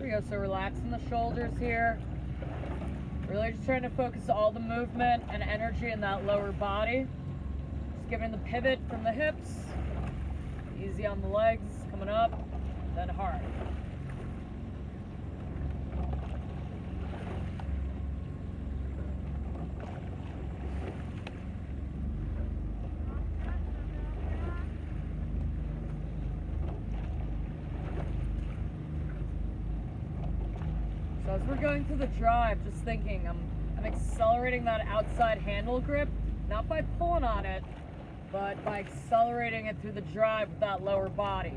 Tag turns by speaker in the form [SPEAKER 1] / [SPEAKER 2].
[SPEAKER 1] we go. So relaxing the shoulders here. Really just trying to focus all the movement and energy in that lower body. Just giving the pivot from the hips. Easy on the legs, coming up, So as we're going through the drive, just thinking, I'm, I'm accelerating that outside handle grip, not by pulling on it, but by accelerating it through the drive with that lower body.